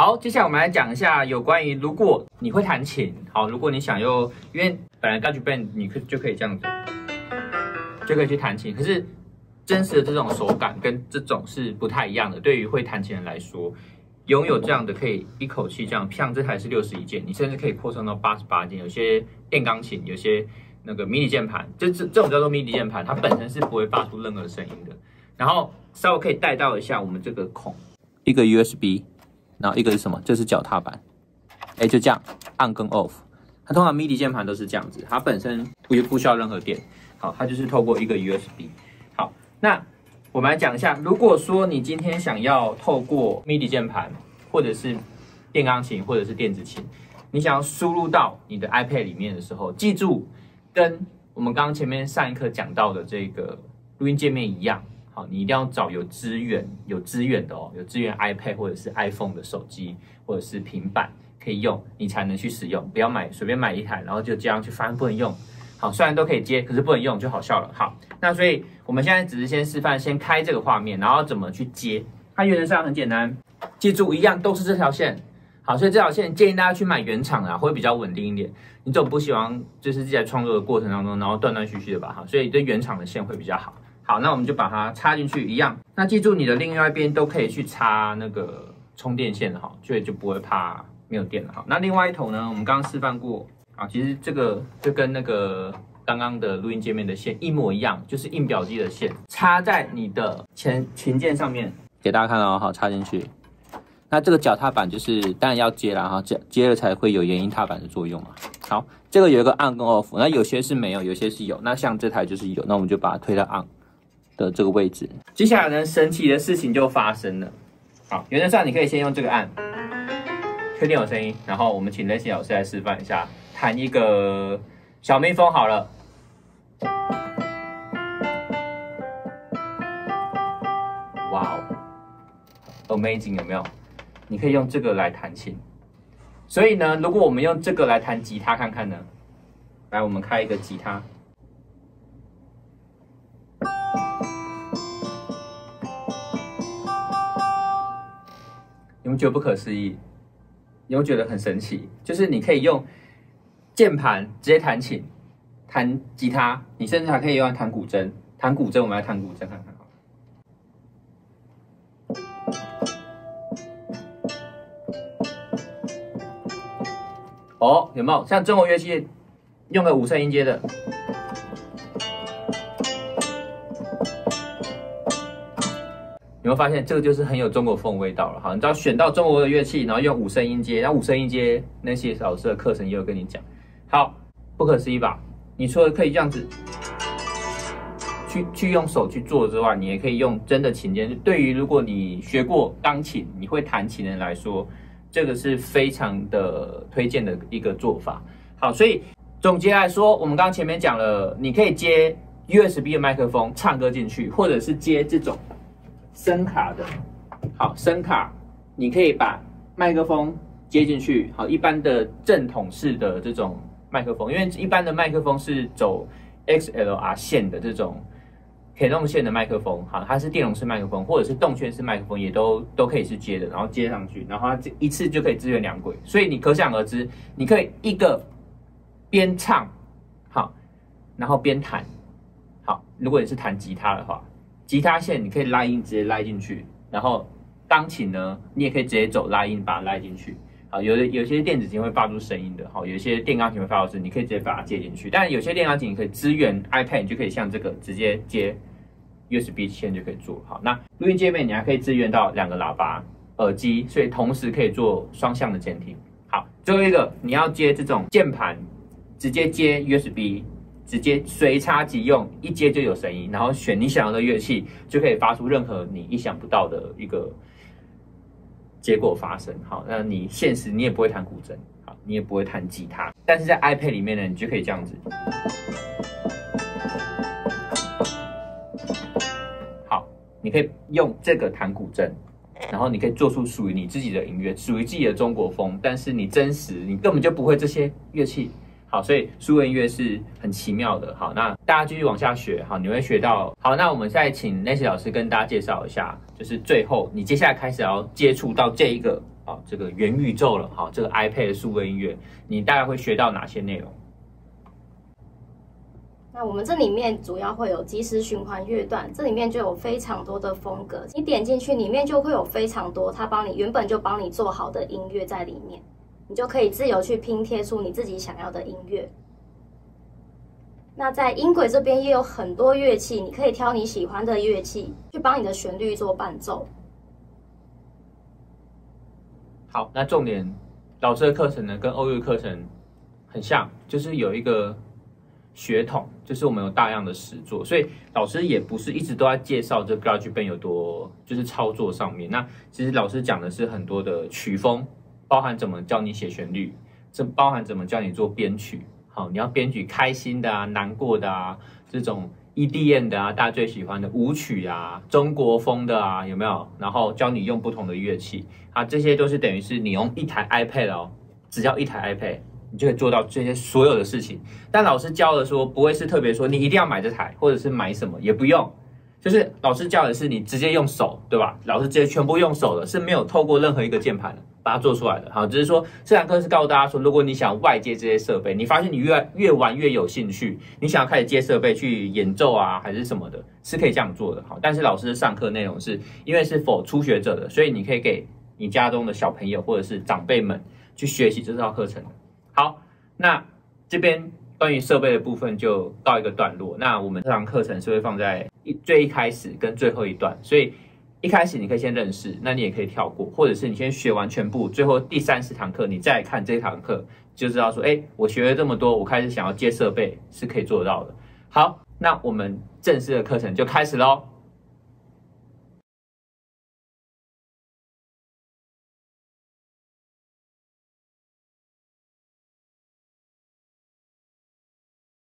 好，接下来我们来讲一下有关于如果你会弹琴，好，如果你想用，因为本来 Garageband 你可就可以这样子，就可以去弹琴，可是真实的这种手感跟这种是不太一样的。对于会弹琴人来说，拥有这样的可以一口气这样，像这台是六十一键，你甚至可以扩充到八十八键。有些电钢琴，有些那个迷你键盘，这这这种叫做迷你键盘，它本身是不会发出任何声音的。然后稍微可以带到一下我们这个孔，一个 USB。然后一个是什么？这是脚踏板，哎，就这样按跟 off。它通常 MIDI 键盘都是这样子，它本身不不需要任何电。好，它就是透过一个 USB。好，那我们来讲一下，如果说你今天想要透过 MIDI 键盘，或者是电钢琴，或者是电子琴，你想要输入到你的 iPad 里面的时候，记住跟我们刚刚前面上一课讲到的这个录音界面一样。你一定要找有资源、有资源的哦，有资源 iPad 或者是 iPhone 的手机或者是平板可以用，你才能去使用。不要买随便买一台，然后就这样去翻不能用。好，虽然都可以接，可是不能用就好笑了。好，那所以我们现在只是先示范，先开这个画面，然后怎么去接。它原则上很简单，记住一样都是这条线。好，所以这条线建议大家去买原厂的，会比较稳定一点。你总不希望就是自己在创作的过程当中，然后断断续续的吧？哈，所以这原厂的线会比较好。好，那我们就把它插进去一样。那记住，你的另外一边都可以去插那个充电线的哈，所以就不会怕没有电了哈。那另外一头呢，我们刚刚示范过啊，其实这个就跟那个刚刚的录音界面的线一模一样，就是印表机的线，插在你的前琴键上面，给大家看哦，好，插进去。那这个脚踏板就是当然要接了哈，接接了才会有延音踏板的作用嘛。好，这个有一个 on 跟 off，那有些是没有，有些是有。那像这台就是有，那我们就把它推到 on。的这个位置，接下来呢，神奇的事情就发生了。好，原则上你可以先用这个按，确定有声音，然后我们请 Lacy 老师来示范一下，弹一个小蜜蜂好了。哇哦，Amazing 有没有？你可以用这个来弹琴。所以呢，如果我们用这个来弹吉他看看呢？来，我们开一个吉他。你们觉得不可思议？你会觉得很神奇？就是你可以用键盘直接弹琴、弹吉他，你甚至还可以用来弹古筝。弹古筝，我们来弹古筝看看哦，有没有像中国乐器用个五声音阶的？你会发现这个就是很有中国风味道了。好，你只要选到中国的乐器，然后用五声音阶，然后五声音阶那些老师的课程也有跟你讲。好，不可思议吧？你除了可以这样子去去用手去做之外，你也可以用真的琴键。对于如果你学过钢琴，你会弹琴的人来说，这个是非常的推荐的一个做法。好，所以总结来说，我们刚刚前面讲了，你可以接 USB 的麦克风唱歌进去，或者是接这种。声卡的，好，声卡，你可以把麦克风接进去，好，一般的正统式的这种麦克风，因为一般的麦克风是走 XLR 线的这种可动线的麦克风，好，它是电容式麦克风或者是动圈式麦克风，也都都可以是接的，然后接上去，然后它一次就可以支援两轨，所以你可想而知，你可以一个边唱好，然后边弹，好，如果你是弹吉他的话。吉他线你可以拉音直接拉进去，然后钢琴呢，你也可以直接走拉音把它拉进去。好，有的有些电子琴会发出声音的，好，有些电钢琴会发出声，你可以直接把它接进去。但有些电钢琴你可以支援 iPad，你就可以像这个直接接 USB 线就可以做好。那录音界面你还可以支援到两个喇叭、耳机，所以同时可以做双向的监听。好，最后一个你要接这种键盘，直接接 USB。直接随插即用，一接就有声音，然后选你想要的乐器，就可以发出任何你意想不到的一个结果发生。好，那你现实你也不会弹古筝，好，你也不会弹吉他，但是在 iPad 里面呢，你就可以这样子。好，你可以用这个弹古筝，然后你可以做出属于你自己的音乐，属于自己的中国风，但是你真实你根本就不会这些乐器。好，所以数位音乐是很奇妙的。好，那大家继续往下学。好，你会学到。好，那我们再请 Nancy 老师跟大家介绍一下，就是最后你接下来开始要接触到这一个好，这个元宇宙了，好，这个 iPad 数位音乐，你大概会学到哪些内容？那我们这里面主要会有即时循环乐段，这里面就有非常多的风格，你点进去里面就会有非常多，它帮你原本就帮你做好的音乐在里面，你就可以自由去拼贴出你自己想要的音乐。那在音轨这边也有很多乐器，你可以挑你喜欢的乐器去帮你的旋律做伴奏。好，那重点，老师的课程呢跟欧乐课程很像，就是有一个血统，就是我们有大量的实作，所以老师也不是一直都在介绍这 GarageBand 有多，就是操作上面。那其实老师讲的是很多的曲风，包含怎么教你写旋律，这包含怎么教你做编曲。好，你要编曲开心的啊，难过的啊，这种。EDM 的啊，大家最喜欢的舞曲啊，中国风的啊，有没有？然后教你用不同的乐器啊，这些都是等于是你用一台 iPad 哦，只要一台 iPad，你就可以做到这些所有的事情。但老师教的说不会是特别说你一定要买这台，或者是买什么也不用，就是老师教的是你直接用手，对吧？老师直接全部用手的，是没有透过任何一个键盘的。把它做出来的，好，只是说这堂课是告诉大家说，如果你想外接这些设备，你发现你越越玩越有兴趣，你想要开始接设备去演奏啊，还是什么的，是可以这样做的，好。但是老师上课内容是因为是否初学者的，所以你可以给你家中的小朋友或者是长辈们去学习这套课程。好，那这边关于设备的部分就告一个段落。那我们这堂课程是会放在一最一开始跟最后一段，所以。一开始你可以先认识，那你也可以跳过，或者是你先学完全部，最后第三十堂课你再看这堂课，就知道说，哎，我学了这么多，我开始想要接设备是可以做到的。好，那我们正式的课程就开始喽。